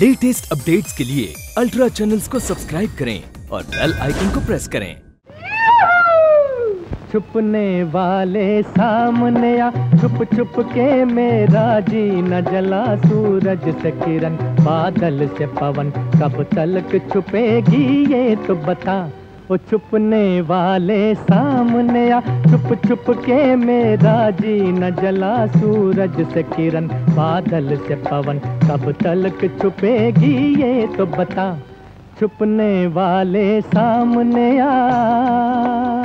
Latest updates کے لیے ultra channels کو سبسکرائب کریں اور بیل آئیکن کو پریس کریں۔ چھپنے والے سامنے آ، چھپ چھپ کے میرا جی نہ جلا سورج سے کرن، بادل سے پون، کب تلک چھپے گی یہ تو بتا۔ وہ چھپنے والے سامنے آ، چھپ چھپ کے میرا جی نہ جلا، سورج سے کرن، بادل سے پون۔ کب تلک چھپے گی یہ تو بتا۔ چھپنے والے سامنے آ۔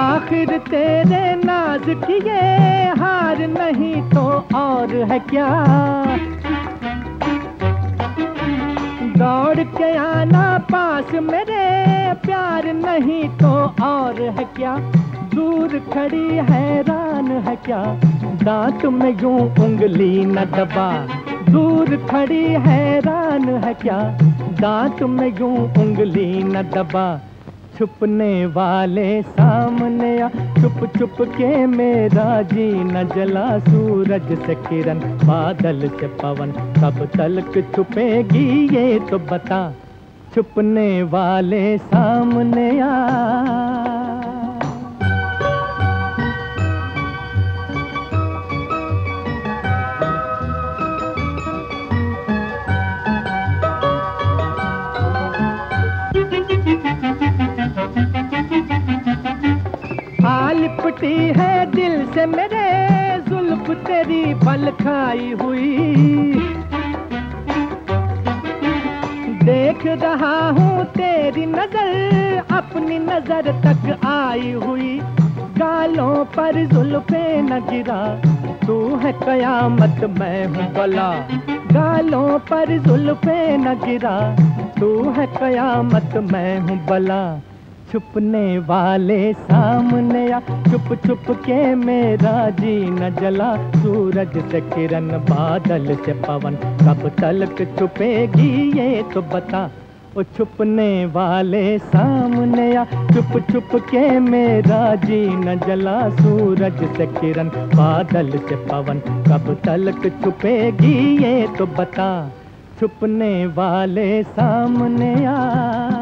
آخر تیرے ناز کی یہ ہار نہیں تو اور ہے کیا؟ دوڑ کے آنا پاس میرے، پیار نہیں تو اور ہے کیا؟ دور کھڑی حیران ہے کیا؟ دانت میں یوں انگلی نہ دبا۔ دور کھڑی حیران ہے کیا؟ دانت میں یوں انگلی نہ دبا۔ چھپنے والے سامنے آ، چھپ چھپ کے میرا جی نہ جلا، سورج سے کرن، بادل سے پون۔ کب تلک چھپے گی یہ تو بتا۔ چھپنے والے سامنے آ لپٹی ہے دل سے میرے، زلف تیری پل کھائی ہوئی۔ دیکھ رہا ہوں تیری نظر، اپنی نظر تک آئی ہوئی۔ گالوں پر زلفیں نہ گرا، تو ہے قیامت میں ہوں بلا۔ گالوں پر زلفیں نہ گرا، تو ہے قیامت میں ہوں بلا۔ چھپنے والے سامنے آ۔ چھپ چھپ کے میرا جی نہ جلا۔ سورج سے کرن بادل سے پون۔ کب تلک چھپے گی یہ تو بتا۔ وہ چھپنے والے سامنے آ۔ چھپ چھپ کے میرا جی نہ جلا۔ سورج سے کرن بادل سے پون۔ کب تلک چھپے گی یہ تو بتا۔ چھپنے والے سامنے آ۔